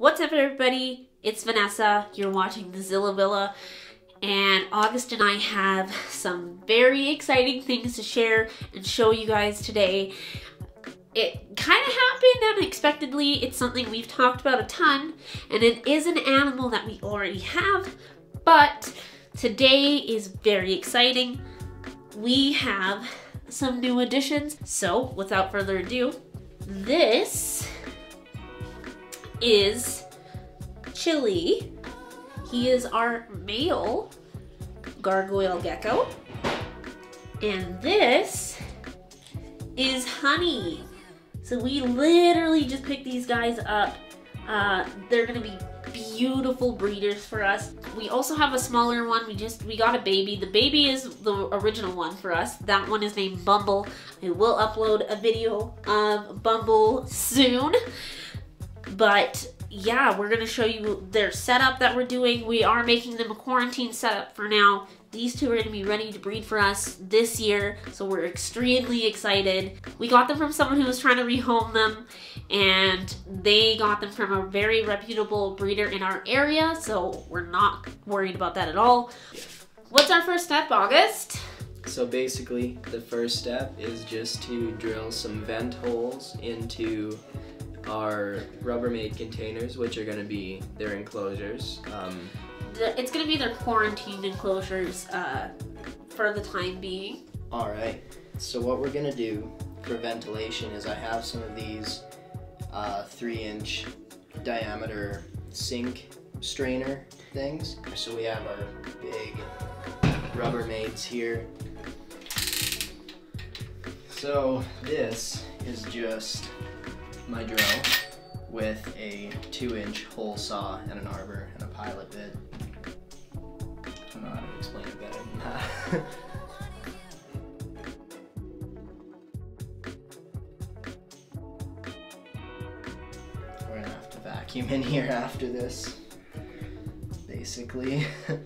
What's up, everybody? It's Vanessa. You're watching the Zilla Villa, and August and I have some very exciting things to share and show you guys today. It kind of happened unexpectedly. It's something we've talked about a ton, and it is an animal that we already have, but today is very exciting. We have some new additions, so without further ado, this is Chili. He is our male gargoyle gecko. And this is Honey. So we literally just picked these guys up. Uh, they're gonna be beautiful breeders for us. We also have a smaller one. We just, we got a baby. The baby is the original one for us. That one is named Bumble. I will upload a video of Bumble soon. But yeah, we're gonna show you their setup that we're doing. We are making them a quarantine setup for now. These two are gonna be ready to breed for us this year, so we're extremely excited. We got them from someone who was trying to rehome them, and they got them from a very reputable breeder in our area, so we're not worried about that at all. What's our first step, August? So basically, the first step is just to drill some vent holes into our Rubbermaid containers, which are going to be their enclosures. Um, it's going to be their quarantine enclosures uh, for the time being. All right. So what we're going to do for ventilation is I have some of these uh, three inch diameter sink strainer things. So we have our big Rubbermaids here. So this is just my drill with a two inch hole saw and an arbor and a pilot bit. I don't know how to explain it better than that. We're gonna have to vacuum in here after this, basically.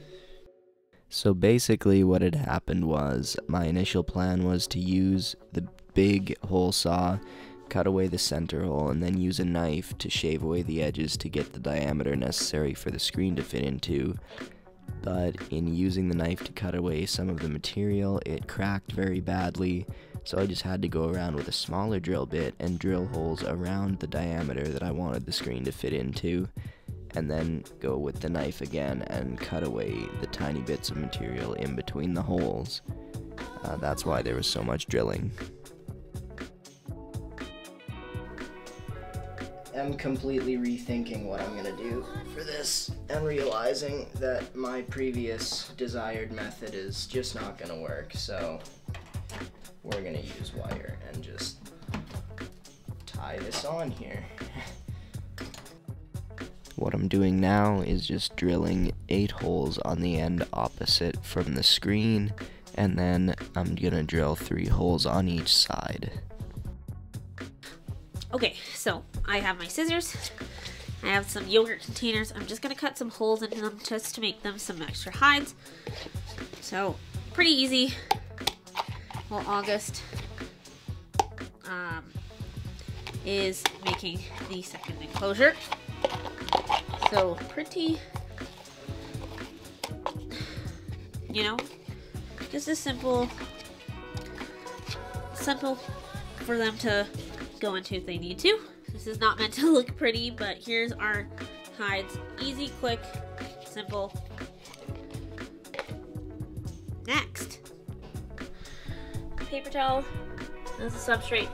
So basically what had happened was my initial plan was to use the big hole saw cut away the center hole, and then use a knife to shave away the edges to get the diameter necessary for the screen to fit into. But in using the knife to cut away some of the material, it cracked very badly, so I just had to go around with a smaller drill bit and drill holes around the diameter that I wanted the screen to fit into, and then go with the knife again and cut away the tiny bits of material in between the holes. Uh, that's why there was so much drilling. Am completely rethinking what I'm gonna do for this and realizing that my previous desired method is just not gonna work. So we're gonna use wire and just tie this on here. What I'm doing now is just drilling 8 holes on the end opposite from the screen and then I'm gonna drill 3 holes on each side. Okay, so I have my scissors. I have some yogurt containers. I'm just to cut some holes into them just to make them some extra hides. So, pretty easy. Well, August um, is making the second enclosure. So, pretty, you know, just a simple, simple for them to go into if they need to. This is not meant to look pretty, but here's our hides. Easy, quick, simple. Next, paper towel as a substrate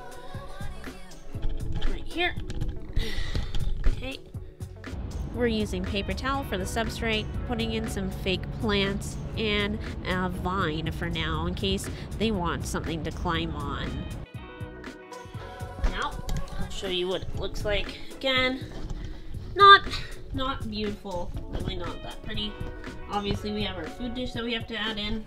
right here. Okay, we're using paper towel for the substrate, putting in some fake plants and a vine for now in case they want something to climb on show you what it looks like. Again, not not beautiful, really not that pretty. Obviously we have our food dish that we have to add in.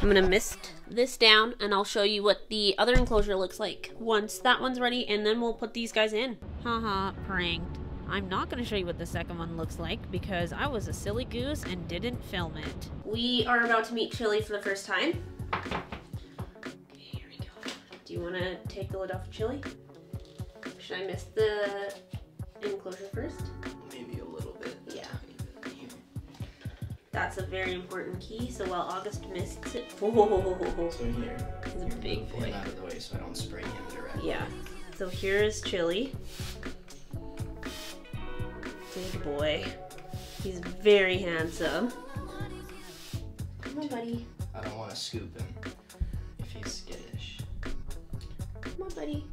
I'm gonna mist this down and I'll show you what the other enclosure looks like once that one's ready and then we'll put these guys in. Haha, pranked. I'm not going to show you what the second one looks like because I was a silly goose and didn't film it. We are about to meet Chili for the first time. Okay, here we go. Do you want to take the lid off of Chili? Should I miss the enclosure first. Maybe a little bit. Yeah. tiny bit here. That's a very important key. So while August misses it, whoa, So here. he's a big boy. out of the way so I don't spray him directly. Yeah. So here is Chili. Big boy. He's very handsome. Come on, buddy. I don't want to scoop him if he's skittish. Come on, buddy.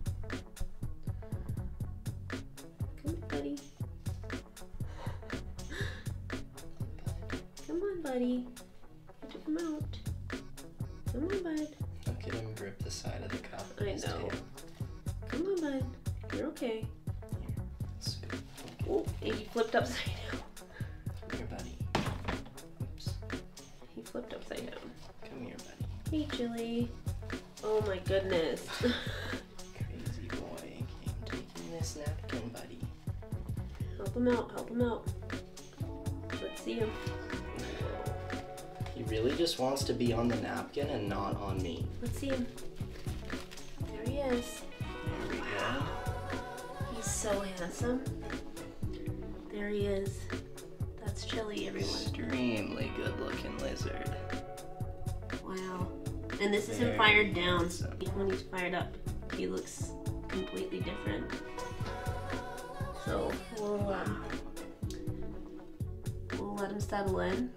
Come on, buddy. Come out. Come on, bud. Look at him grip the side of the cup. I know. tail. Come on, bud. You're okay. Oh, and he flipped upside down. Come here, buddy. Oops. He flipped upside down. Come here, buddy. Hey, Chili. Oh my goodness. Crazy boy. I'm taking this napkin, buddy. help him out. Help him out. Let's see him. He really just wants to be on the napkin and not on me. Let's see him. There he is. Wow. He's so handsome. There he is. That's Chili, everyone. Extremely good looking lizard. Wow. And this is him fired down. handsome. When he's fired up, he looks completely different. So we'll um, him settle in.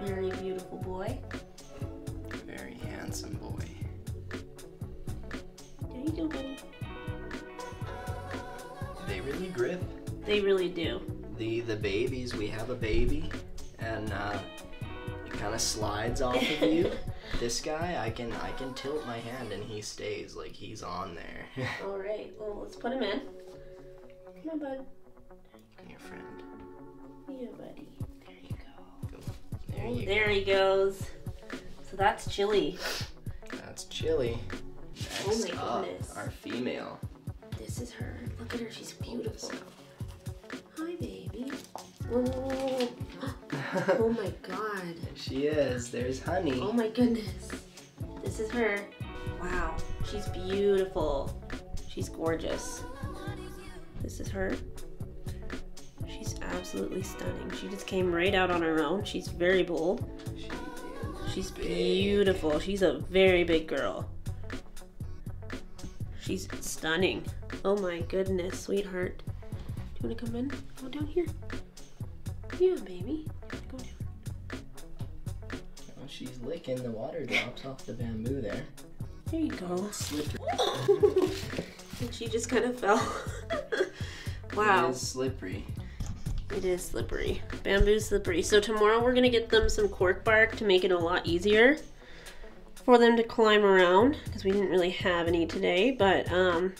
Very beautiful boy. Very handsome boy. There you go, buddy. They really grip. They really do. The the babies, we have a baby, and uh, it kind of slides off of you. this guy, I can I can tilt my hand and he stays like he's on there. All right. Well, let's put him in. Come on, bud. Your friend. Yeah, buddy. There you go. Go. There Oh, you there he goes. So that's Chili. That's Chili. Oh Next my up, goodness. our female. This is her. Look at her. She's beautiful. Hi, baby. Oh, oh my god. There she is. There's Honey. Oh my goodness. This is her. Wow. She's beautiful. She's gorgeous. This is her. Absolutely stunning. She just came right out on her own. She's very bold. She She's beautiful. She's a very big girl. She's stunning. Oh my goodness, sweetheart. Do you want to come in? Go down here. Yeah, baby. Go down. Oh, she's licking the water drops off the bamboo there. There you go. Slippery. and she just kind of fell. It wow. is slippery. It is slippery. Bamboo's slippery. So tomorrow we're gonna get them some cork bark to make it a lot easier for them to climb around because we didn't really have any today. But um,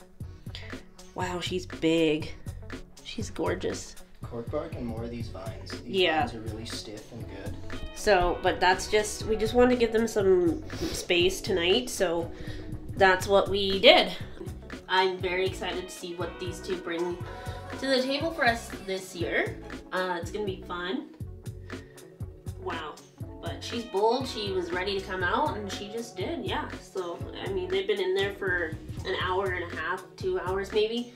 wow, she's big. She's gorgeous. Cork bark and more of these vines. These Yeah. vines are really stiff and good. So, but that's just we just wanted to give them some space tonight. So that's what we did. I'm very excited to see what these two bring to the table for us this year. Uh, it's gonna be fun. Wow. But she's bold. She was ready to come out, and she just did. Yeah. So I mean, they've been in there for an hour and a half, two hours maybe,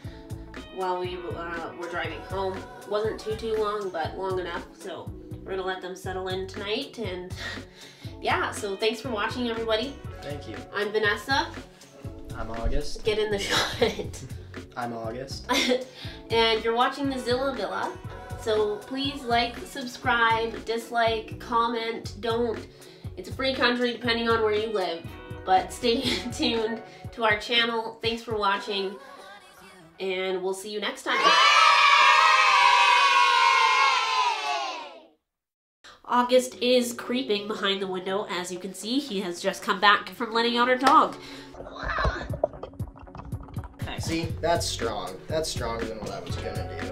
while we uh, were driving home. wasn't too too long, but long enough. So we're gonna let them settle in tonight, and yeah. So thanks for watching, everybody. Thank you. I'm Vanessa. I'm August. Get in the shot. I'm August. and you're watching the Zilla Villa. So please like, subscribe, dislike, comment. Don't. It's a free country depending on where you live. But stay tuned to our channel. Thanks for watching. And we'll see you next time. August is creeping behind the window. As you can see, he has just come back from letting out our dog. See, that's strong. That's stronger than what I was gonna do.